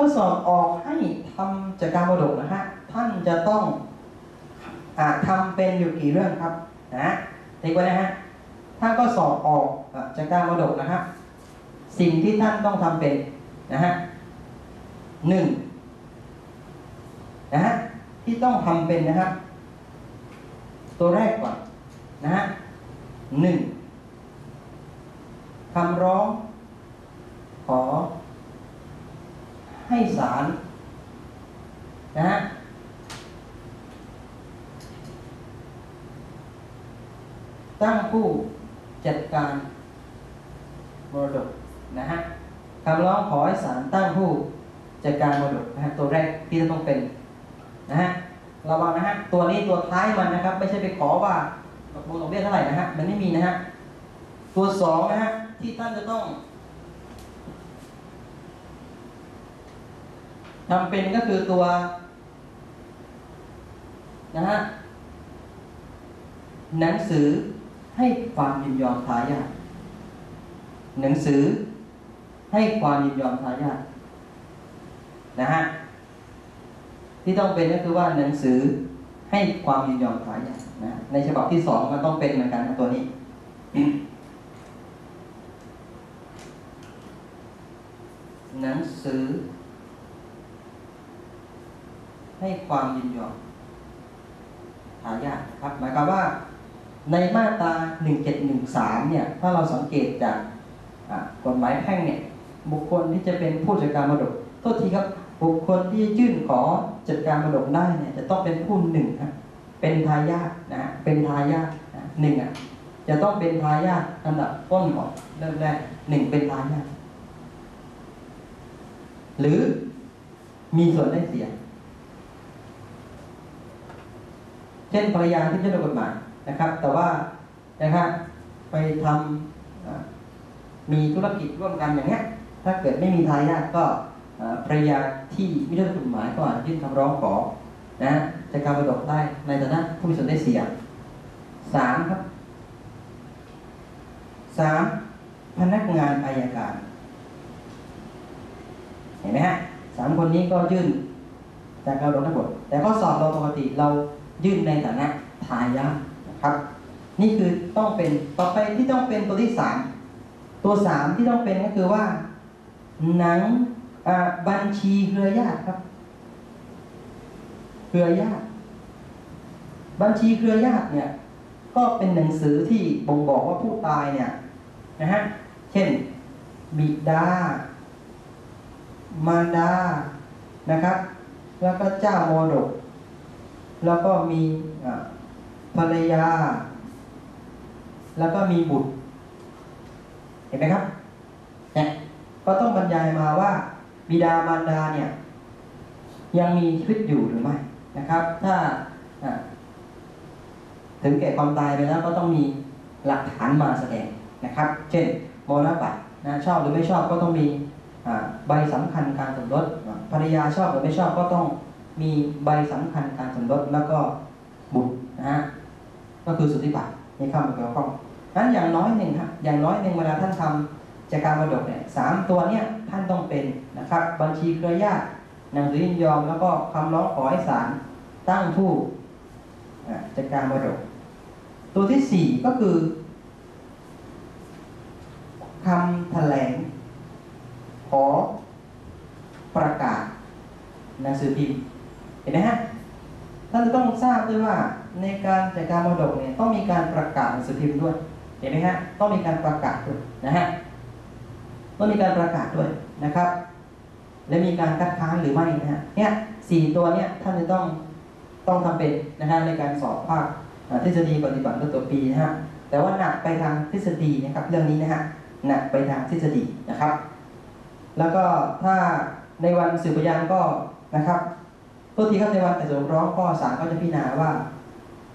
ข้อสอบออกให้ทำจัดการมรดกนะฮะท่านจะต้องอทำเป็นอยู่กี่เรื่องครับนะติ๊กไว้นะฮะถ้าก็สอบออกจัดการมรดกนะฮะสิ่งที่ท่านต้องทำเป็นนะฮะหนึ่งนะฮะที่ต้องทำเป็นนะฮะตัวแรกก่อนนะฮะหนึ่งคำร้องขอ ให้ศาลนะฮะตั้งผู้จัดการมรดกนะฮะคำร้องขอให้ศาลตั้งผู้จัดการมรดกนะฮะตัวแรกที่จะต้องเป็นนะฮะระวังนะฮะตัวนี้ตัวท้ายมันนะครับ ไม่ใช่ไปขอว่าดอกบัวดอกเบี้ยเท่าไหร่นะฮะมันไม่มีนะฮะตัวสองนะฮะที่ท่านจะต้อง ทำเป็นก็คือตัว นะฮะหนังสือให้ความยินยอมทายาทหนังสือให้ความยินยอมทายาทนะฮะที่ต้องเป็นก็คือว่าหนังสือให้ความยินยอมทายาทนะในฉบับที่สองมันต้องเป็นเหมือนกันตัวนี้หนังสือ ให้ความยินยอมทายาทนะครับ หมายความว่าในมาตรา 1713 เนี่ย ถ้าเราสังเกตจากกฎหมายแพ่งเนี่ย บุคคลที่จะเป็นผู้จัดการมรดกโทษทีครับ บุคคลที่ยื่นขอจัดการมรดกได้เนี่ย จะต้องเป็นผู้หนึ่งฮะเป็นทายาทนะเป็นทายาทหนึ่งอะ จะต้องเป็นทายาทอันดับต้นก่อนเริ่มแรกหนึ่งเป็นทายาทหรือมีส่วนได้เสีย เช่นภรรยาที่ไม่ได้กฎหมายนะครับ แต่ว่านะครับไปทำอ่ามีธุรกิจร่วมกันอย่างเงี้ย ถ้าเกิดไม่มีทายาทก็ภรรยาที่ไม่ได้กฎหมายก็อาจยื่นคำร้องขอนะจะการมรดกได้ในฐานะผู้มีส่วนได้เสียสามครับสามพนักงานอายการ เห็นไหมฮะสามคนนี้ก็ยื่นจากการมรดกทั้งหมดแต่ข้อสอบเราปกติเรา ยื่นในฐานะทายาทนะครับ นี่คือต้องเป็นต่อไปที่ต้องเป็นตัวที่สามตัวสามที่ต้องเป็นก็คือว่า หนังบัญชีเครือญาติครับเครือญาติบัญชีเครือญาติเนี่ย ก็เป็นหนังสือที่บ่งบอกว่าผู้ตายเนี่ยนะฮะเช่น บิดา มารดานะครับ แล้วก็เจ้ามรดก แล้วก็มีภรรยา แล้วก็มีบุตร เห็นไหมครับเนี่ยก็ต้องบรรยายมาว่า บิดามารดาเนี่ย ยังมีชีวิตอยู่หรือไม่นะครับ ถ้าถึงแก่ความตายไปแล้วก็ต้องมีหลักฐานมาแสดงนะครับ เช่นมรณบัตรนะชอบหรือไม่ชอบก็ต้องมีใบสำคัญการสมรสภรรยาชอบหรือไม่ชอบก็ต้อง มีใบสำคัญการสมรสแล้วก็บุตรนะฮะก็คือสุทธิบัตรในเข้ามาเกี่ยวข้องนั้นอย่างน้อยหนึ่งฮะอย่างน้อยหนึ่งเวลาท่านทำจากการมรดกเนี่ยสามตัวเนี้ยท่านต้องเป็นนะครับ บัญชีเครือญาติหนังสือยินยอมแล้วก็คำร้องขอให้ศาลตั้งผู้จัดการมรดก ตัวที่สี่ก็คือคำแถลง ขอประกาศหนังสือพิมพ์ ห็นไหมฮะท่านจะต้องทราบด้วยว่าในการจัดการมรดกเนี่ยต้องมีการประกาศหนังสือพิมพ์ด้วย เห็นไหมฮะต้องมีการประกาศด้วยนะฮะต้องมีการประกาศด้วยนะครับ และมีการคัดค้านหรือไม่นะฮะเนี่ยสี่ตัวเนี่ยท่านจะต้องต้องทำเป็นนะฮะในการสอบภาคทฤษฎีปฏิบัติตัวปีนะฮะแต่ว่าหนักไปทางทฤษฎีนะครับ เรื่องนี้นะฮะหนักไปทางทฤษฎีนะครับ แล้วก็ถ้าในวันสืบพยานก็นะครับ ตัวทีครับในวันแต่สวนร้องก็ศาลก็จะพิจารณาว่า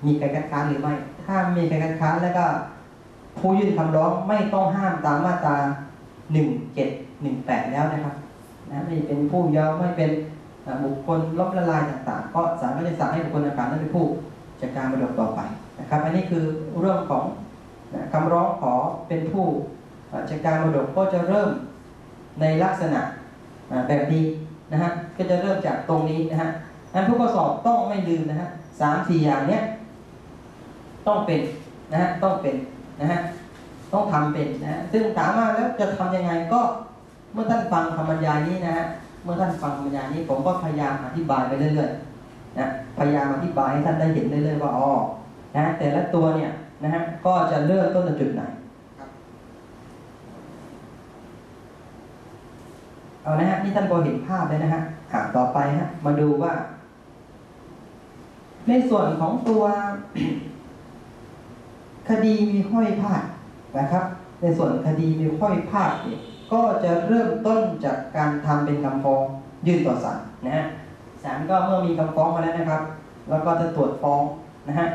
มีการคัดค้านหรือไม่ ถ้ามีการคัดค้านแล้วก็ ผู้ยื่นคำร้องไม่ต้องห้ามตามมาตรา1 7 1 8แล้วนะครับนะไม่เป็นผู้เยาว์ไม่เป็นบุคคลล้มละลายต่างๆ ก็ศาลก็จะสั่งให้บุคคลต่างๆนั้นเป็นผู้จัดการมรดกต่อไปนะครับ อันนี้คือเรื่องของนะคำร้องขอเป็นผู้จัดการมรดกก็จะเริ่มในลักษณะแบบนี้นะฮะก็จะเริ่มจากตรงนี้นะฮะ อันผู้ข้อสอบต้องไม่ลืมนะฮะสามสี่อย่างเนี้ยต้องเป็นนะฮะต้องเป็นนะฮะต้องทำเป็นนะฮะซึ่งถามมาแล้วจะทำยังไงก็เมื่อท่านฟังคำบรรยายนี้นะฮะเมื่อท่านฟังคำบรรยายนี้ ผมก็พยายามอธิบายไปเรื่อยๆนะพยายามอธิบายให้ท่านได้เห็นเรื่อยๆว่าอ๋อนะแต่ละตัวเนี่ยนะฮะก็จะเริ่มต้นจากจุดไหนเอานะฮะนี่ท่านพอเห็นภาพเลยนะฮะต่อไปฮะมาดูว่า ในส่วนของตัวคดีมีข้อยพาดนะครับ ในส่วนคดีมีข้อยพาดเนี่ยก็จะเริ่มต้นจากการทำเป็นคำฟ้องยื่นต่อศาลนะฮะศาลก็เมื่อมีคำฟ้องมาแล้วนะครับ แล้วก็จะตรวจฟ้องนะฮะ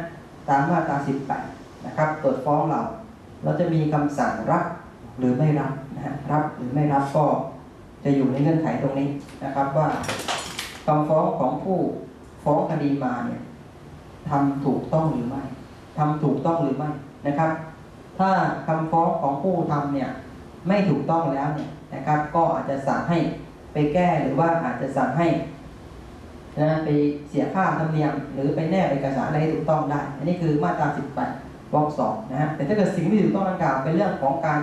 ตามมาตรา18นะครับตรวจฟ้องเราเราจะมีคำสั่งรับหรือไม่รับนะฮะรับหรือไม่รับก็จะอยู่ในเงื่อนไขตรงนี้นะครับว่าคำฟ้องของผู้ฟ้องคดีมาเนี่ย ทำถูกต้องหรือไม่ทำถูกต้องหรือไม่นะครับ ถ้าคำฟ้องของผู้ทำเนี่ยไม่ถูกต้องแล้วเนี่ยนะครับ ก็อาจจะสั่งให้ไปแก้หรือว่าอาจจะสั่งให้นะไปเสียค่าธรรมเนียม หรือไปแนบเอกสารอะไรให้ถูกต้องได้ อันนี้คือมาตรา 18วรรคสองนะฮะแต่ถ้าเกิดสิ่งที่ถูกต้องดังกล่าวเป็นเรื่องของการ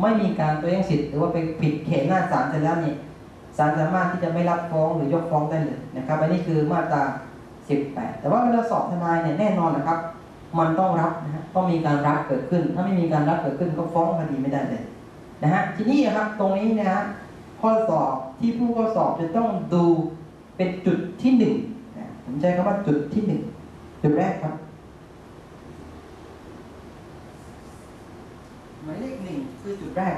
ไม่มีการตัวเองสิทธิ์หรือว่าไปผิดเขตหน้าศาลเสร็จแล้วนี่ศาลสามารถที่จะไม่รับฟ้องหรือยกฟ้องได้เลยนะครับอันนี้คือมาตรา 18 แต่ว่าเวลาสอบทนายเนี่ยแน่นอนนะครับ มันต้องรับนะฮะต้องมีการรับเกิดขึ้น ถ้าไม่มีการรับเกิดขึ้นก็ฟ้องคดีไม่ได้เลยนะฮะทีนี้นะครับตรงนี้นะฮะข้อสอบที่ผู้ข้อสอบจะต้องดูเป็นจุดที่หนึ่งนะผมใช้คำว่าจุดที่หนึ่งจุดแรกครับหมายเลขหนึ่งคือจุดแรก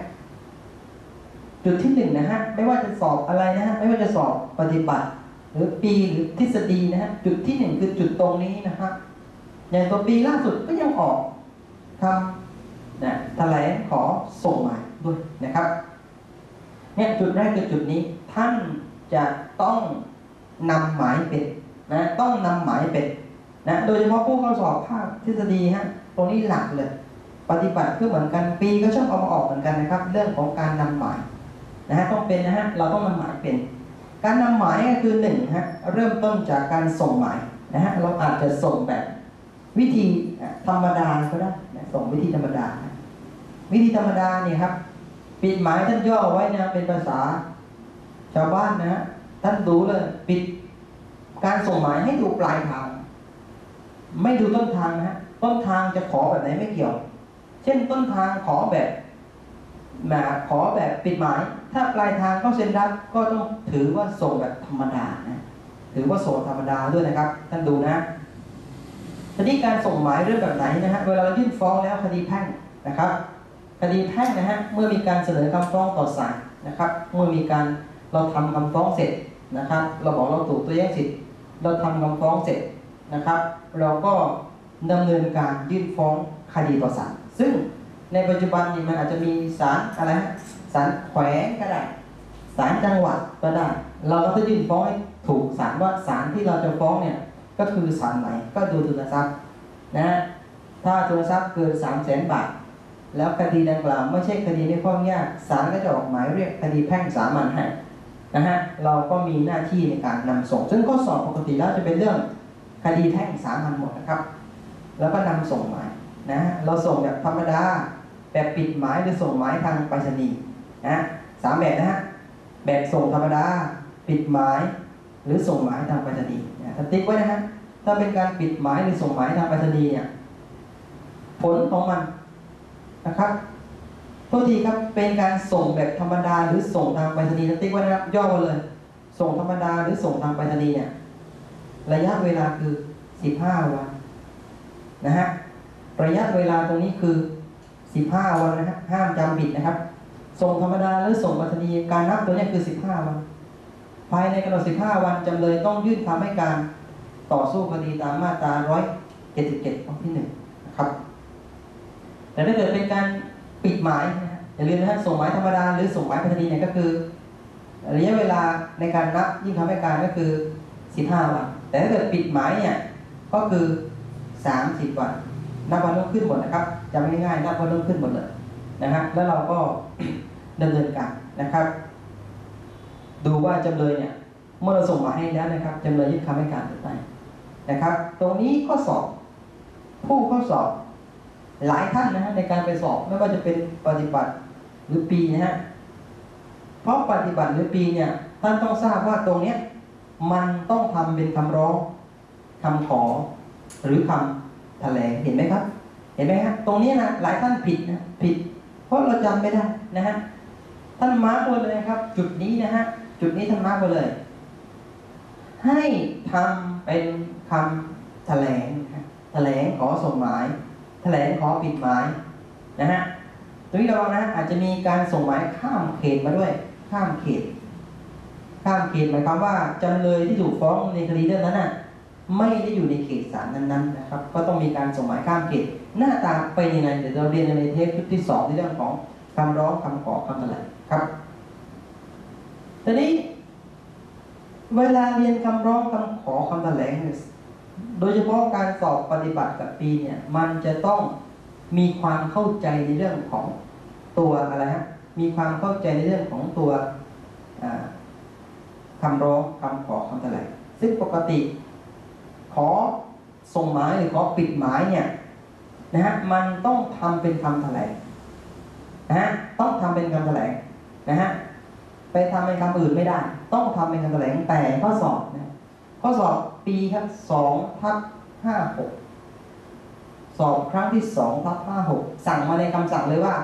จุดที่หนึ่งนะฮะไม่ว่าจะสอบอะไรนะฮะไม่ว่าจะสอบปฏิบัติ หรือปีหรือทฤษฎีนะฮะจุดที่หนึ่งคือจุดตรงนี้นะฮะอย่างตัวปีล่าสุดก็ยังออกทำนะแถลงขอส่งหมายด้วยนะครับเนี่ยจุดแรกคือจุดนี้ท่านจะต้องนำหมายเป็นนะต้องนำหมายเป็นนะโดยเฉพาะผู้เข้าสอบภาคทฤษฎีฮะตรงนี้หลักเลย ปฏิบัติก็เหมือนกันปีก็ชอบเอามาออกเหมือนกันนะครับ เรื่องของการนำหมายนะฮะต้องเป็นนะฮะเราต้องนำหมายเป็น การนำหมายก็คือหนึ่งฮะเริ่มต้นจากการส่งหมายนะฮะเราอาจจะส่งแบบวิธีธรรมดาก็ได้นะส่งวิธีธรรมดา วิธีธรรมดาเนี่ยครับ ปิดหมายท่านย่อไว้นะเป็นภาษา ชาวบ้านนะท่านดูเลยปิดการส่งหมายให้ดูปลายทาง ไม่ดูต้นทางนะฮะต้นทางจะขอแบบไหนไม่เกี่ยว เช่นต้นทางขอแบบมาขอแบบปิดหมาย ถ้าปลายทางก็เซ็นรับก็ต้องถือว่าส่งแบบธรรมดานะถือว่าส่งธรรมดาด้วยนะครับ ท่านดูนะทีนี้การส่งหมายเรื่องแบบไหนนะฮะเวลาเรายื่นฟ้องแล้วคดีแพ่งนะครับคดีแพ่งนะฮะเมื่อมีการเสนอคำฟ้องต่อศาลนะครับ เมื่อมีการเราทำคำฟ้องเสร็จนะครับ เราบอกเราถูกตัวแย่งสิทธิ์เราทำคำฟ้องเสร็จนะครับ เราก็ดำเนินการยื่นฟ้องคดีต่อศาลซึ่งในปัจจุบันนี่มันอาจจะมีศาลอะไร ศาลแขวงก็ได้ศาลจังหวัดก็ได้ เราก็จะยื่นฟ้องให้ถูกศาลว่าศาลที่เราจะฟ้องเนี่ยก็คือศาลไหนก็ดูทุนทรัพย์นะถ้าทุนทรัพย์เกิน3 0 0แสนบาท แล้วคดีดังกล่าวไม่ใช่คดีในข้อยากศาลก็จะออกหมายเรียกคดีแพ่งสามัญให้นะฮะเราก็มีหน้าที่ในการนำส่ง ซึ่งข้อสอบปกติแล้วจะเป็นเรื่องคดีแพ่งสามัญหมดนะครับ แล้วก็นำส่งหมายนะเราส่งแบบธรรมดาแบบปิดหมายหรือส่งหมายทางไปรษณีย์ นะสามแบบนะฮะแบบส่งธรรมดาปิดหมายหรือส่งหมายทางไปรษณีย์นะถ้าติ๊กไว้นะฮะถ้าเป็นการปิดหมายหรือส่งหมายทางไปรษณีย์เนี่ยผลของมันนะครับโทษทีครับเป็นการส่งแบบธรรมดาหรือส่งทางไปรษณีย์ติ๊กไว้นะครับย่อมาเลย ส่งธรรมดาหรือส่งทางไปรษณีย์เนี่ยระยะเวลาคือ 15 วันนะฮะระยะเวลาตรงนี้คือ 15 วันนะฮะห้ามจำผิดนะครับ ส่งธรรมดาหรือส่งไปรษณีการนับตัวเนี้คือ 15 วัน ภายในกำหนด 15 วันจำเลยต้องยื่นคำให้การต่อสู้คดีตามมาตรา 177ข้อที่1นะครับ แต่ถ้าเกิดเป็นการปิดหมายอย่าลืมนะฮะส่งหมายธรรมดาหรือส่งหมายไปรษณีเนี่ยก็คือ ระยะเวลาในการนับยื่นคำให้การก็คือ 15 วัน แต่ถ้าเกิดปิดหมายเนี่ยก็คือ 30 วันนับวันต้องขึ้นหมดนะครับจำง่ายๆนับวันต้องขึ้นหมดเลยนะฮะแล้วเราก็ ดำเนินการนะครับ ดูว่าจำเลยเนี่ยเมื่อเราส่งมาให้แล้วนะครับจำเลยยึดคำให้การหรือไม่นะครับ ตรงนี้ข้อสอบ ผู้ข้อสอบหลายท่านนะฮะในการไปสอบไม่ว่าจะเป็นปฏิบัติหรือปีนะฮะเพราะปฏิบัติหรือปีเนี่ยท่านต้องทราบว่าตรงเนี้ยมันต้องทำเป็นคำร้องคำขอ หรือคำแถลงเห็นไหมครับ เห็นไหมฮะตรงนี้นะหลายท่านผิดนะผิด เพราะเราจำไม่ได้นะฮะ ท่านมาร์กไว้เลยครับ จุดนี้นะฮะจุดนี้ท่านมาร์กไว้เลย ให้ทำเป็นคำแถลงแถลงขอส่งหมาย แถลงขอปิดหมายนะฮะตรงนี้ระวังนะอาจจะมีการส่งหมายข้ามเขตมาด้วย ข้ามเขต ข้ามเขตหมายความว่าจำเลยที่ถูกฟ้องในคดีเรื่องนั้นน่ะไม่ได้อยู่ในเขตศาลนั้นๆนะครับ ก็ต้องมีการส่งหมายข้ามเขต หน้าตาเป็นยังไงเดี๋ยวเราเรียนในเทปชุดที่สองในเรื่องของคำร้องคำขอคำแถลง ทีนี้เวลาเรียนคำร้องคำขอคำแถลงเนี่ยโดยเฉพาะการสอบปฏิบัติกับปีเนี่ย มันจะต้องมีความเข้าใจในเรื่องของตัวอะไรฮะ มีความเข้าใจในเรื่องของตัวคำร้องคำขอคำแถลงซึ่งปกติ ขอส่งหมายหรือขอปิดหมายเนี่ยนะฮะมันต้องทำเป็นคำแถลงนะฮะต้องทำเป็นคำแถลงนะฮะ ไปทำเป็นคำอื่นไม่ได้ ต้องทำเป็นคำแถลงแต่ข้อสอบนะข้อสอบปีครับสองทับห้าหกสอบครั้งที่สองทับห้าหกสั่งมาในคำสั่งเลยว่า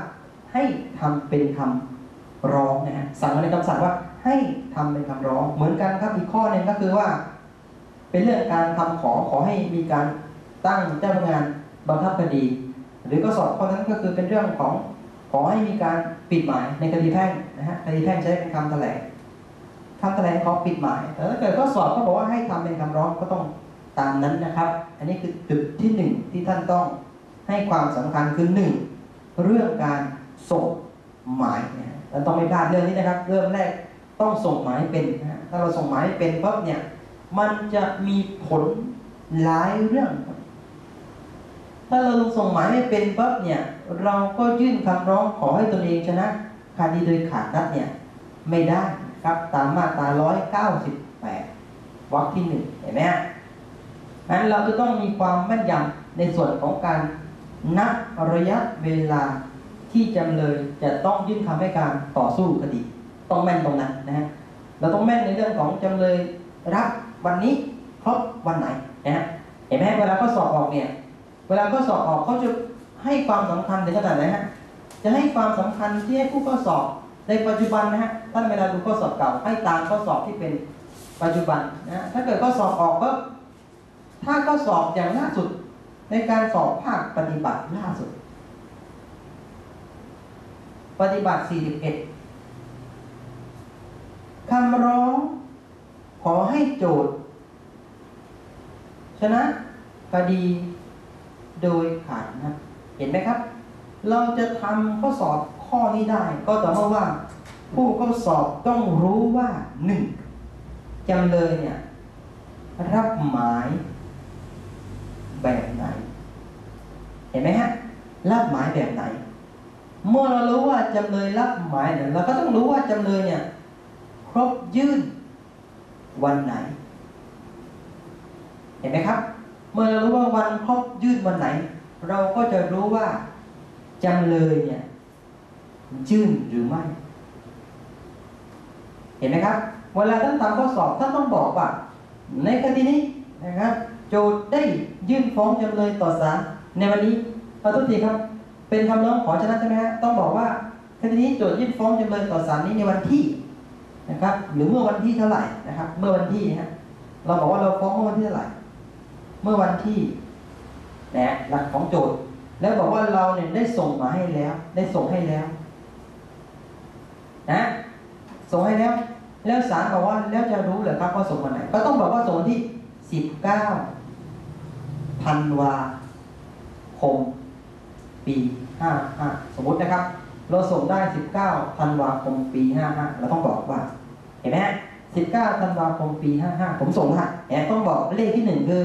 ให้ทำเป็นคำร้องนะฮะสั่งมาในคำสั่งว่าให้ทำเป็นคำร้อง เหมือนกันครับอีกข้อหนึ่งก็คือว่า เป็นเรื่องการทำขอขอให้มีการตั้งเจ้าพนักงานบังคับคดี หรือก็สอบข้อนั้นก็คือเป็นเรื่องของ อให้มีการปิดหมายในคดีแพ่งนะฮะคดีแพ่งใช้เป็นคำแถลงคำแถลงขอปิดหมายแต่ถ้าเกิดข้อสอบก็บอกว่าให้ทำเป็นคำร้องก็ต้องตามนั้นนะครับ อันนี้คือจุดที่หนึ่งที่ท่านต้องให้ความสำคัญคือหนึ่งเรื่องการส่งหมายนะฮะเราต้องไม่พลาดเรื่องนี้นะครับ เริ่มแรกต้องส่งหมายเป็นนะฮะถ้าเราส่งหมายเป็นปั๊บเนี่ยมันจะมีผลหลายเรื่องครับ ถ้าเราลงส่งหมายไม่เป็นปั๊บเนี่ย เราก็ยื่นคำร้องขอให้ตนเองชนะคดีโดยขาดนัดเนี่ยไม่ได้ครับตามมาตรา198วรรคที่หนึ่งเห็นไหมฮะนั้นเราจะต้องมีความแม่นยำในส่วนของการนับระยะเวลาที่จำเลยจะต้องยื่นคำให้การต่อสู้คดี ต้องแม่นตรงนั้นนะฮะเราต้องแม่นในเรื่องของจำเลยรับวันนี้ครบวันไหนนะฮะเห็นไหมเวลาเขาสอบออกเนี่ย เวลาเขาสอบออกเขาจะให้ความสำคัญถึงขนาดไหนฮะจะให้ความสำคัญที่ให้ผู้ข้อสอบในปัจจุบันนะฮะท่านเวลาดูข้อสอบเก่าให้ตามข้อสอบที่เป็นปัจจุบันนะฮะถ้าเกิดข้อสอบออกก็ถ้าข้อสอบอย่างล่าสุดในการสอบภาคปฏิบัติล่าสุด ปฏิบัติ 41คำร้องขอให้โจทย์ ชนะคดี โดยขาดนะเห็นไหมครับ เราจะทำข้อสอบข้อนี้ได้ ก็ต่อเมื่อว่า ผู้ข้อสอบต้องรู้ว่าหนึ่งจำเลยเนี่ยรับหมายแบบไหน เห็นไหมฮะรับหมายแบบไหน เมื่อเรารู้ว่าจำเลยรับหมายเนี่ยเราก็ต้องรู้ว่าจำเลยเนี่ยครบยื่นวันไหน เห็นไหมครับ เมื่อเรารู้ว่าวันครบยื่นวันไหน เราก็จะรู้ว่าจำเลยเนี่ยยื่นหรือไม่ เห็นไหมครับ เวลาท่านทำข้อสอบท่านต้องบอกว่า ในคดีนี้นะครับ โจทย์ได้ยื่นฟ้องจำเลยต่อศาลในวันนี้ขอโทษทีครับ เป็นคำร้องขอชนะใช่ไหมฮะต้องบอกว่าคดีนี้โจทย์ยื่นฟ้องจำเลยต่อศาลนี้ในวันที่นะครับ หรือเมื่อวันที่เท่าไหร่นะครับ เมื่อวันที่นะเราบอกว่าเราฟ้องเมื่อวันที่เท่าไหร่ มื่อวันที่นะหลักของโจทย์ แล้วบอกว่าเราเนี่ยได้ส่งมาให้แล้ว ได้ส่งให้แล้ว นะส่งให้แล้ว แล้วศาลบอกว่าแล้วจะรู้เหรือครับว่าส่งวันไหน ก็ต้องบอกว่าส่งวันที่สิบเก้าธันวาคม ปีห้าห้าสมมตินะครับ เราส่งได้สิบเก้าธันวาคมปีห้าห้าเราต้องบอกว่า เห็นไหมฮะสิบเก้าธันวาคมปีห้าห้าผมส่งได้แอบต้องบอกเลขที่หนึ่งคือ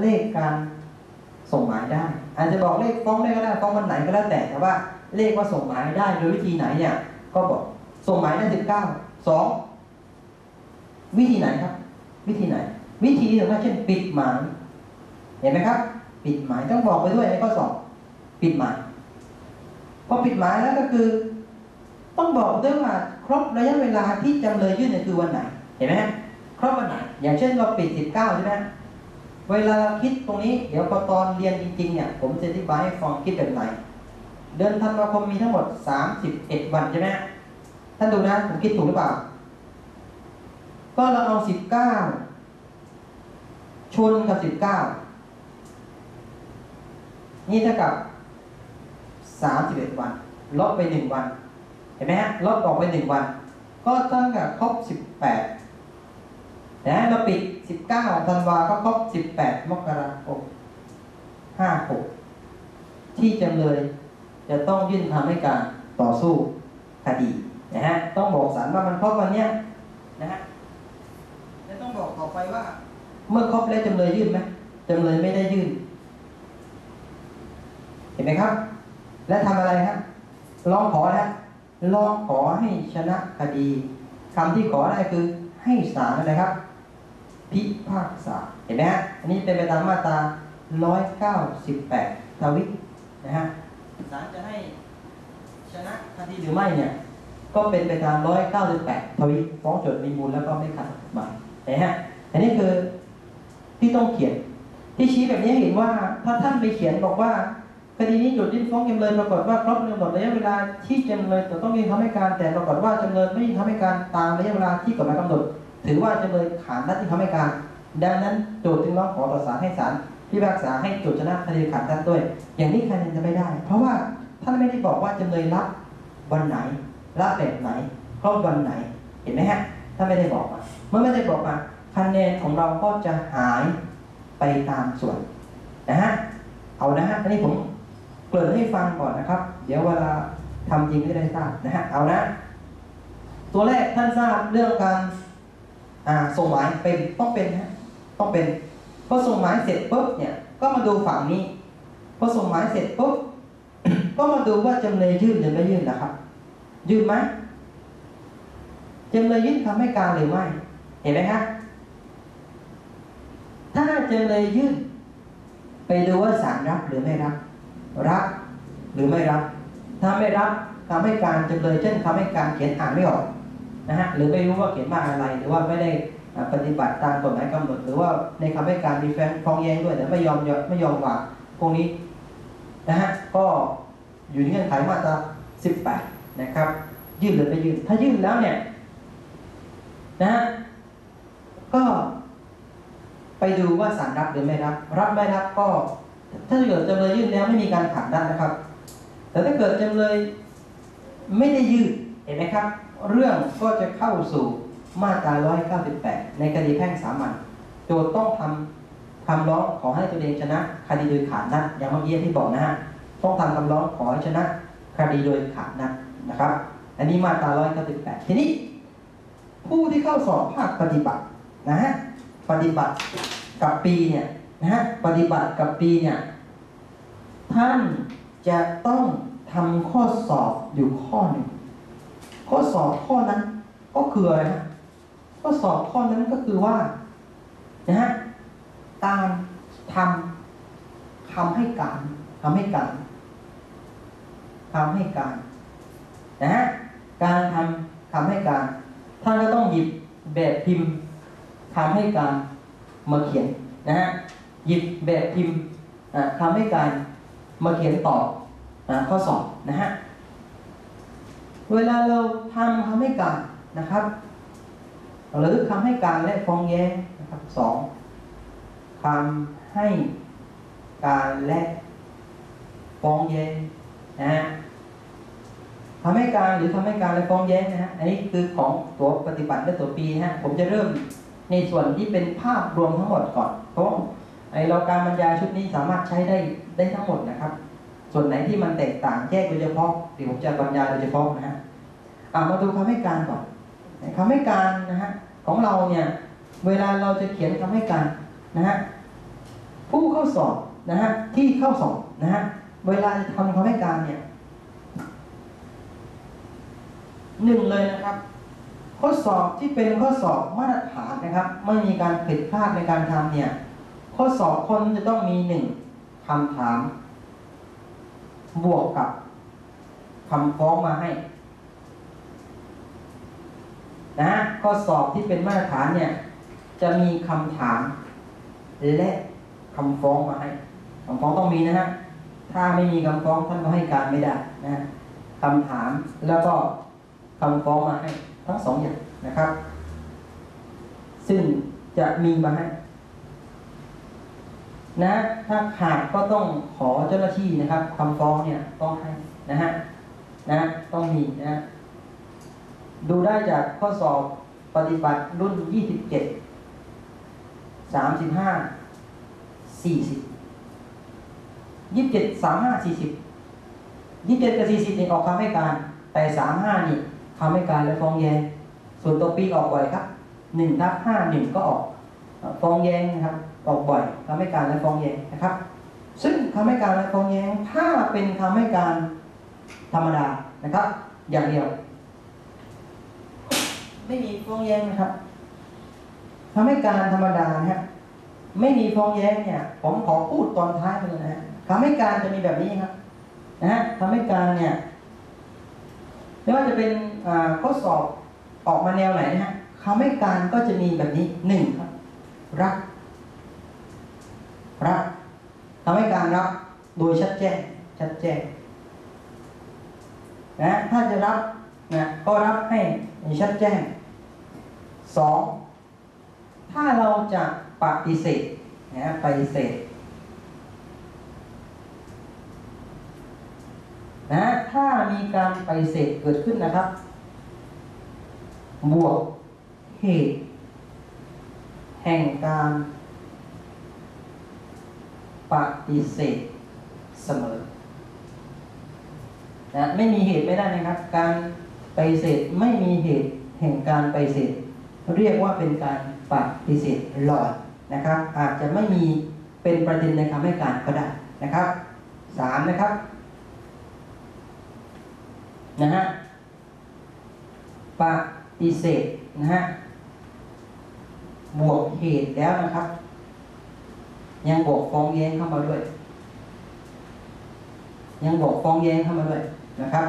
เลขการส่งหมายได้ อาจจะบอกเลขฟ้องได้ก็ได้ฟ้องวันไหนก็แล้วแต่แต่ว่าเลขว่าส่งหมายได้โดยวิธีไหนเนี่ย ก็บอกส่งหมายได้สิบเก้าสองวิธีไหนครับ วิธีไหน วิธีที่สำคัญเช่นปิดหมายเห็นไหมครับ ปิดหมายต้องบอกไปด้วยในข้อสอบปิดหมายพอปิดหมายแล้วก็คือ ต้องบอกด้วยว่าครบระยะเวลาที่จำเลยยื่นเนี่ยคือวันไหน เห็นไหมครบวันไหน อย่างเช่นเราปิด19ใช่ไหม เวลาคิดตรงนี้ เดี๋ยวพอตอนเรียนจริงๆเนี่ย ผมจะอธิบายให้ฟังคิดแบบไหน เดือนธันวาคมมีทั้งหมด 31 วันใช่ไหมท่านดูนะ ผมคิดถูกหรือเปล่า ก็เราเอา 19 ชนกับ 19 นี่เท่ากับ 31 วัน ลบไป 1 วัน เห็นไหมฮะ ลบออกไป 1 วัน ก็เท่ากับครบ 18 นะเราปิด 19ธันวาก็ครบ 18 มกราคม56 ที่จำเลยจะต้องยื่นคำให้การต่อสู้คดีนะฮะต้องบอกศาลว่ามันครบวันเนี้ยนะฮะและต้องบอกต่อไปว่า เมื่อครบแล้วจำเลยยื่นไหมจำเลยไม่ได้ยื่น เห็นไหมครับ และทำอะไรครับร้องขอนะร้องขอให้ชนะคดีคำที่ขอได้คือให้ศาลอะครับ พิพากษา เห็นไหมฮะ อันนี้เป็นไปตามมาตรา 198 ทวินะฮะ ศาลจะให้ชนะคดีหรือไม่เนี่ย ก็เป็นไปตาม 198 ทวิฟ้องโจทย์มีมูลแล้วก็ไม่ขัดกฎหมายเห็นไหมฮะ อันนี้คือที่ต้องเขียน ที่ชี้แบบนี้เห็นว่า ถ้าท่านไปเขียนบอกว่าคดีนี้โจทยื่นฟ้องจำเลยปรากฏว่าครบกำหนดระยะเวลาที่จำเลยจะต้องยื่นคำให้การแต่ปรากฏว่าจำเลยไม่ยื่นคำให้การตามระยะเวลาที่กฎหมายกำหนด ถือว่าจำเลยขานนัดที่คำให้การ ดังนั้นโจทย์จึงร้องขอต่อศาลให้ศาลพิพากษาให้โจทย์ชนะคดีขาดนัดด้วย อย่างนี้คะแนนจะไม่ได้ เพราะว่าท่านไม่ได้บอกว่าจำเลยรับวันไหนรับแบบไหนครบวันไหนเห็นไหมฮะท่านไม่ได้บอกมาเมื่อไม่ได้บอกมาคะแนนของเราก็จะหายไปตามส่วนนะฮะเอานะฮะอันนี้ผมเกริ่นให้ฟังก่อนนะครับ เดี๋ยวเวลาทำจริงก็ได้ทราบนะฮะเอานะ ตัวแรกท่านทราบเรื่องการ อ่าส่งหมายเป็นต้องเป็นฮะต้องเป็นพอส่งหมายเสร็จปุ๊บเนี่ยก็มาดูฝั่งนี้พอส่งหมายเสร็จปุ๊บก็มาดูว่าจำเลยยื่นหรือไม่ยื่นนะครับ ยื่นไหมจำเลยยื่นคำให้การหรือไม่ เห็นไหมครับถ้าจำเลยยื่น ไปดูว่าศาลรับหรือไม่รับ รับหรือไม่รับ ถ้าไม่รับคำให้การจำเลยเช่นคำให้การเขียนอ่านไม่ออก นะฮะหรือไม่รู้ว่าเขียนมาอะไร หรือว่าไม่ได้ปฏิบัติตามกฎหมายกำหนด หรือว่าในคำให้การมีแฟ้งฟ้องแย้งด้วยแต่ไม่ยอมยอมไม่ยอมวางพวกนี้นะฮะก็อยู่ในเงื่อนไขมาตรา18 นะครับ ยื่นหรือไม่ยื่นถ้ายื่นแล้วเนี่ยนะฮะก็ไปดูว่าศาลรับหรือไม่รับ รับไม่รับก็ ถ้าเกิดจำเลยยื่นแล้วไม่มีการขัดได้นะครับ แต่ถ้าเกิดจำเลยไม่ได้ยื่นเห็นไหมครับ เรื่องก็จะเข้าสู่มาตรา 198 ในคดีแพ่งสามัญโจทย์ต้องทำคำร้องขอให้ตัวเองชนะ คดีโดยขาดนัดอย่างเมื่อกี้ที่บอกนะฮะต้องทำคำร้องขอให้ชนะ คดีโดยขาดนัดนะครับ อันนี้มาตรา 198 ทีนี้ ผู้ที่เข้าสอบภาคปฏิบัตินะฮะปฏิบัติกับปีเนี่ยนะฮะปฏิบัติกับปีเนี่ยท่านจะต้องทำข้อสอบอยู่ข้อหนึ่ง ข้อสอบข้อนั้นก็คืออะไรฮะข้อสอบข้อนั้นก็คือว่านะฮะการทำคำให้การคำให้การคำให้การนะฮะการทำคำให้การท่านก็ต้องหยิบแบบพิมพ์คำให้การมาเขียนนะฮะหยิบแบบพิมพ์อ่าคำให้การมาเขียนตอบข้อสอบนะฮะ เวลาเราทำคำให้การนะครับ หรือคำให้การและฟ้องแย้งนะครับสองคำให้การและฟ้องแย้งนะฮะคำให้การหรือคำให้การและฟ้องแย้งนะฮะอันนี้คือของตัวปฏิบัติและตัวปีนะฮะผมจะเริ่มในส่วนที่เป็นภาพรวมทั้งหมดก่อนเพราะไอเราการบรรยายชุดนี้สามารถใช้ได้ได้ทั้งหมดนะครับ ส่วนไหนที่มันแตกต่างแยกโดยเฉพาะเดี๋ยวผมจะบรรยายโดยเฉพาะนะฮะอ่ามาดูคำให้การก่อนคำให้การนะฮะของเราเนี่ยเวลาเราจะเขียนคำให้การนะฮะผู้เข้าสอบนะฮะที่เข้าสอบนะฮะเวลาจะทำคำให้การเนี่ยหนึ่งเลยนะครับขข้อสอบที่เป็นข้อสอบมาตรฐานนะครับ ไม่มีการผิดพลาดในการทำเนี่ยข้อสอบคนจะต้องมีหนึ่งคำถาม บวกกับคำฟ้องมาให้นะข้อสอบที่เป็นมาตรฐานเนี่ยจะมีคำถาม และคำฟ้องมาให้คำฟ้องต้องมีนะฮะถ้าไม่มีคำฟ้องท่านก็ให้การไม่ได้นะคำถามแล้วก็คำฟ้องมาให้ทั้งสองอย่างนะครับ ซึ่งจะมีมาให้ นะ ถ้าขาดก็ต้องขอเจ้าหน้าที่นะครับคำฟ้องเนี่ยต้องให้นะฮะนะต้องมีนะดูได้จากข้อสอบปฏิบัติรุ่น 27 35 40 27 35 40 27 กับ 40นี่ออกคำให้การ แต่ 35 นี่คำให้การและฟ้องแย้งส่วนตัวปีออกบ่อยครับ1ทับ5 1ก็ออกฟ้องแย้งนะครับ ออกบ่อยคำให้การและฟ้องแย้งนะครับ ซึ่งคำให้การและฟ้องแย้งถ้าเป็นคำให้การธรรมดานะครับ อย่างเดียว ไม่มีฟ้องแย้งนะครับคำให้การธรรมดานะฮะไม่มีฟ้องแย้งเนี่ย ผมขอพูดตอนท้ายเลยนะฮะคำให้การจะมีแบบนี้ครับ นะฮะคำให้การเนี่ยไม่ว่าจะเป็นข้อสอบออกมาแนวไหนนะฮะคำให้การก็จะมีแบบนี้หนึ่งครับ รับ รับคำให้การรับโดยชัดแจ้งชัดแจ้งนะถ้าจะรับนะก็รับให้ชัดแจ้งสองถ้าเราจะปฏิเสธนะปฏิเสธนะถ้ามีการปฏิเสธเกิดขึ้นนะครับ บวกเหตุ แห่งการ ปฏิเสธเสมอนะไม่มีเหตุไม่ได้นะครับ การปฏิเสธไม่มีเหตุแห่งการปฏิเสธเรียกว่าเป็นการปฏิเสธหลอยนะครับ อาจจะไม่มีเป็นประเด็นในคำให้การก็ได้นะครับสามนะครับนะฮะปฏิเสธนะฮะบวกเหตุแล้วนะครับ ยังบวกฟ้องแย้งเข้ามาด้วย ยังบวกฟ้องแย้งเข้ามาด้วยนะครับ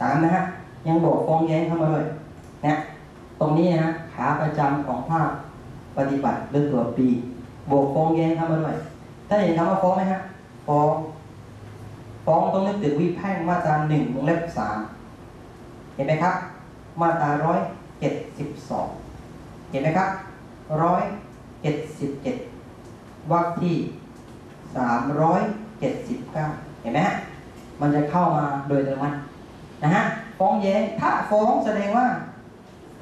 สามนะฮะยังบวกฟ้องแย้งเข้ามาด้วยนะตรงนี้นะฮะขาประจำของภาคปฏิบัติหรือตัวปีบวกฟ้องแย้งเข้ามาด้วยถ้าเห็นคำว่าฟ้องไหมฮะฟ้องฟ้องต้องนึกถึงวิแพ่งมาตราหนึ่งวงเล็บสามเห็นไหมครับ มาตราร้อยเจ็ดสิบสองเห็นไหมครับร้อยเจ็ดสิบเจ็ด วรรคที่สามร้อยเจ็ดสิบเก้าเห็นไหมฮะ มันจะเข้ามาโดยอัตโนมัตินะฮะ ฟ้องแย้ง ถ้าฟ้องแสดงว่า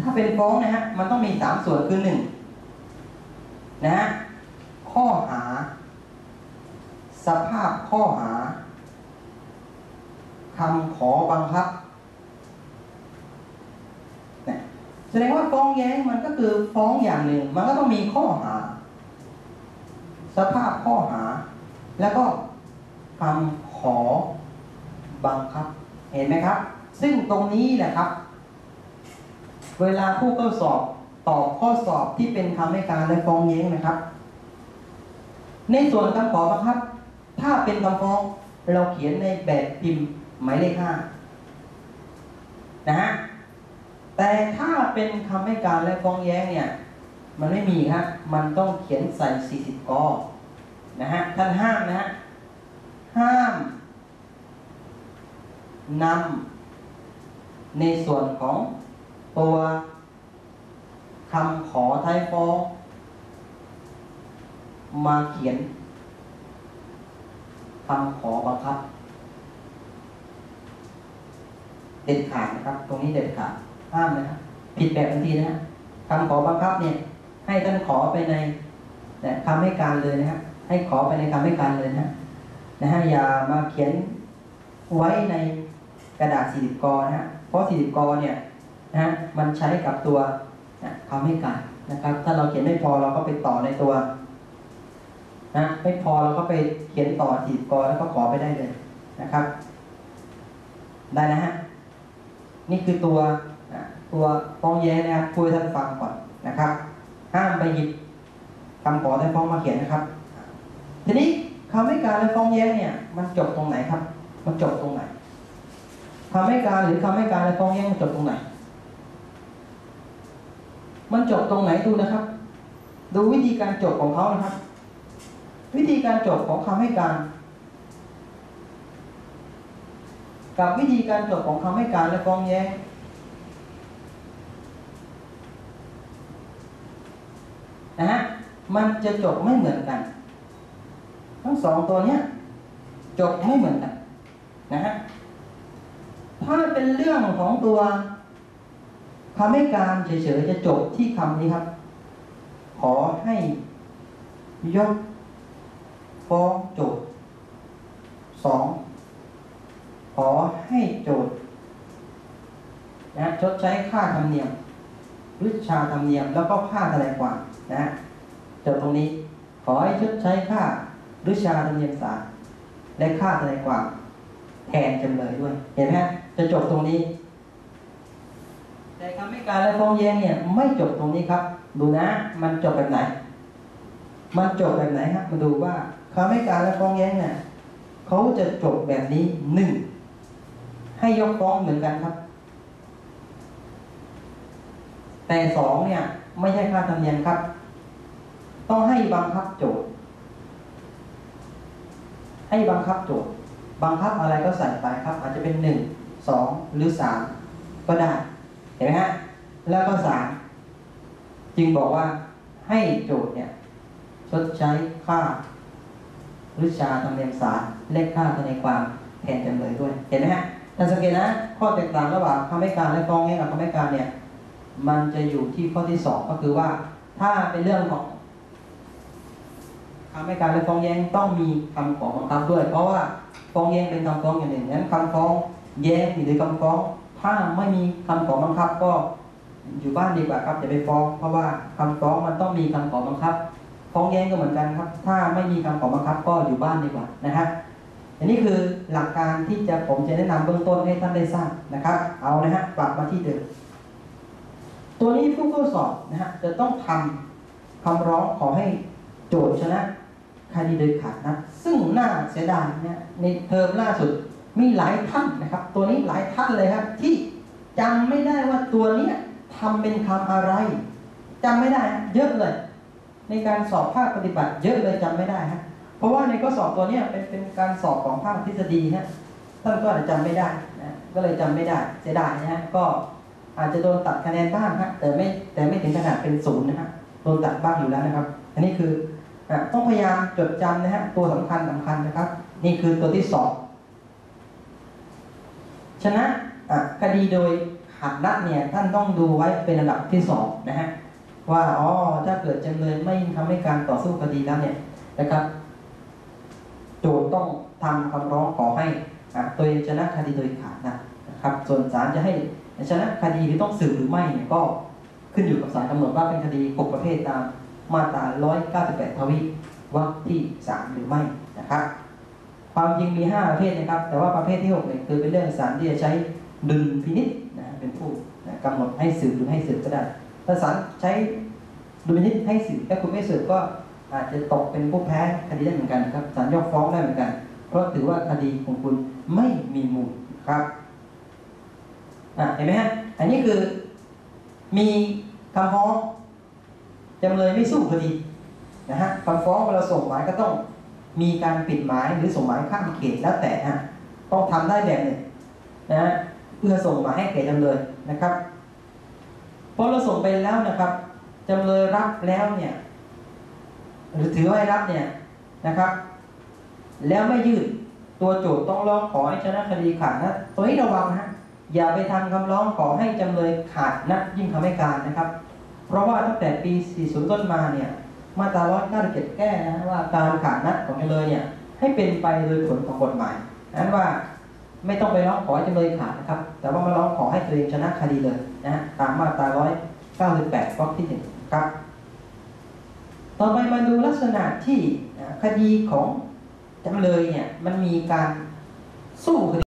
ถ้าเป็นฟ้องนะฮะ มันต้องมีสามส่วนคือหนึ่งนะฮะ ข้อหา สภาพข้อหาคำขอบังคับแสดงว่าฟ้องแย้งมันก็คือฟ้องอย่างหนึ่ง มันก็ต้องมีข้อหา สภาพข้อหา แล้วก็คำขอบังคับ เห็นไหมครับ ซึ่งตรงนี้แหละครับ เวลาผู้เข้าสอบตอบข้อสอบที่เป็นคำให้การและฟ้องแย้งนะครับ ในส่วนคำขอบังคับ ถ้าเป็นคำฟ้องเราเขียนในแบบพิมพ์หมายเลขห้านะฮะแต่ถ้าเป็นคำให้การและฟ้องแย้งเนี่ย มันไม่มีครับมันต้องเขียนใส่ 40กอนะฮะท่านห้ามนะฮะห้ามนำในส่วนของตัวคำขอท้ายฟ้องมาเขียนคำขอบังคับ เด็ดขาดนะครับ ตรงนี้เด็ดขาดห้ามนะครับผิดแบบทันทีนะฮะคำขอบังคับเนี่ย ให้ท่านขอไปในนะคำให้การเลยนะฮะให้ขอไปในคำให้การเลยนะฮะนะฮะอย่ามาเขียนไว้ในกระดาษสี่สิบกอนะฮะเพราะสี่สิบกอเนี่ยนะฮะมันใช้กับตัวนะคำให้การนะครับ ถ้าเราเขียนไม่พอเราก็ไปต่อในตัวนะไม่พอเราก็ไปเขียนต่อสี่สิบกอแล้วก็ขอไปได้เลยนะครับ ได้นะฮะนี่คือตัวตัวฟ้องแย้นะครับคุยให้ท่านฟังก่อนนะครับ ห้ามไปหยิบคำขอได้ฟ้องมาเขียนนะครับ ทีนี้คำให้การและฟ้องแย้งเนี่ย มันจบตรงไหนครับ มันจบตรงไหนคำให้การหรือคำให้การและฟ้องแย้งมันจบตรงไหน มันจบตรงไหนดูนะครับ ดูวิธีการจบของเขานะครับ วิธีการจบของคำให้การ กับวิธีการจบของคำให้การและฟ้องแย้ง นะฮะ มันจะจบไม่เหมือนกัน ทั้งสองตัวเนี้ยจบไม่เหมือนกันนะฮะถ้าเป็นเรื่องของตัวคำให้การเฉยๆจะจบที่คำนี้ครับ ขอให้ยกฟ้องโจทย์สองขอให้โจทย์นะชดใช้ค่าธรรมเนียมวิชาธรรมเนียมแล้วก็ค่าทนายความนะ จบตรงนี้ขอให้ชดใช้ค่าวิชาธรรมเนียมศาลและค่าทนายความแทนจำเลยด้วย เห็นไหมจะจบตรงนี้ แต่คำให้การและฟ้องแย้งเนี่ย ไม่จบตรงนี้ครับ ดูนะ มันจบแบบไหน มันจบแบบไหนครับมาดูว่าคำให้การและฟ้องแย้งเนี่ยเขาจะจบแบบนี้หนึ่งให้ยกฟ้องเหมือนกันครับ แต่สองเนี่ย ไม่ใช่ค่าธรรมเนียมครับ ต้องให้บังคับโจทย์ ให้บังคับโจทย์ บังคับอะไรก็ใส่ไปครับ อาจจะเป็นหนึ่งสองหรือสามก็ได้ เห็นไหมฮะ แล้วก็สามจึงบอกว่าให้โจทย์เนี่ยชดใช้ค่าวิชาธรรมเนียมศาลเลขค่าทนายความแทนจำเลยด้วย เห็นไหมฮะท่านสังเกตนะ ข้อแตกต่างระหว่างคำให้การและฟ้องแย้งกับคำให้การเนี่ย มันจะอยู่ที่ข้อที่สองก็คือว่า ถ้าเป็นเรื่องของ คำให้การและฟ้องแย้งต้องมีคำขอบังคับด้วย เพราะว่าฟ้องแย้งเป็นคำฟ้องอย่างหนึ่งงั้นคำฟ้องแย้งหรือคำฟ้อง ถ้าไม่มีคำขอบังคับก็อยู่บ้านดีกว่าครับอย่าไปฟ้องเพราะว่าคำฟ้องมันต้องมีคำขอบังคับ ฟ้องแย้งก็เหมือนกันครับ ถ้าไม่มีคำขอบังคับก็อยู่บ้านดีกว่านะครับอันนี้คือหลักการที่จะผมจะแนะนำเบื้องต้นให้ท่านได้ทราบนะครับ เอานะฮะกลับมาที่เดิมตัวนี้ผู้เข้าสอบนะฮะจะต้องทำคำร้องขอให้โจทย์ชนะ คดีโดยขาดนะ ซึ่งน่าเสียดายเนี่ยในเทอมล่าสุดมีหลายท่านนะครับ ตัวนี้หลายท่านเลยครับ ที่จำไม่ได้ว่าตัวเนี้ยทำเป็นคำอะไรจำไม่ได้เยอะเลย ในการสอบภาคปฏิบัติเยอะเลยจำไม่ได้ฮะเพราะว่าในข้อสอบตัวเนี้ยเป็นเป็นการสอบของภาคทฤษฎีฮะท่านก็อาจจะจำไม่ได้นะก็เลยจำไม่ได้เสียดายนะฮะก็อาจจะโดนตัดคะแนนบ้างฮะแต่ไม่แต่ไม่ถึงขนาดเป็นศูนย์นะฮะโดนตัดบ้างอยู่แล้วนะครับ อันนี้คือ ต้องพยายามจดจำนะฮะตัวสำคัญสำคัญนะครับ นี่คือตัวที่สองชนะคดีโดยขาดนัดเนี่ยท่านต้องดูไว้เป็นระดับที่สองนะฮะว่าอ๋อถ้าเกิดจำเลยไม่ทำให้การต่อสู้คดีแล้วเนี่ยนะครับ โจทย์ต้องทำคำร้องขอให้ตัวเองชนะคดีโดยขาดนะนะครับ ส่วนศาลจะให้ชนะคดีหรือต้องสืบหรือไม่เนี่ยก็ขึ้นอยู่กับศาลกำหนดว่าเป็นคดีหกประเภทตาม มาตรา 198 ทวีวรรคที่ 3 หรือไม่นะครับ ความจริงมี 5 ประเภทนะครับ แต่ว่าประเภทที่6เนี่ยคือเป็นเรื่องศาลที่จะใช้ดุลพินิษนะเป็นผู้นะกำหนดให้สืบหรือให้สืบก็ได้ถ้าศาลใช้ดุลพินิษให้สืบถ้าคุณไม่สืบก็อาจจะตกเป็นผู้แพ้คดีได้เหมือนกันครับศาลยกฟ้องได้เหมือนกัน เพราะถือว่าคดีของคุณไม่มีมูลครับอะเห็นไหมฮะอันนี้คือมีคำฟ้อง จำเลยไม่สู้คดีนะฮะคำฟ้องเวลาส่งหมายก็ต้องมีการปิดหมายหรือส่งหมายข้ามเขตแล้วแต่ฮะต้องทำได้แบบหนึ่งนะฮะเพื่อส่งหมายให้แก่จำเลยนะครับพอเราส่งไปแล้วนะครับจำเลยรับแล้วเนี่ยหรือถือว่าให้รับเนี่ยนะครับ แล้วไม่ยื่นตัวโจทย์ต้องร้องขอให้ชนะคดีขาดนะตัวนี้ระวังนะอย่าไปทำคำร้องขอให้จำเลยขาดนัดยิ่งคำให้การนะครับ เพราะว่าตั้งแต่ปี 40 ต้นมาเนี่ยมาตรา197 แก้นะว่าการขาดนัดของจำเลยเนี่ยให้เป็นไปโดยผลของกฎหมายนั้นว่าไม่ต้องไปร้องขอให้จำเลยขาดนะครับ แต่ว่ามาร้องขอให้ตัวเองชนะคดีเลยนะตามมาตรา198วรรคที่หนึ่งครับ ต่อไปมาดูลักษณะที่คดีของจำเลยเนี่ยมันมีการสู้คดี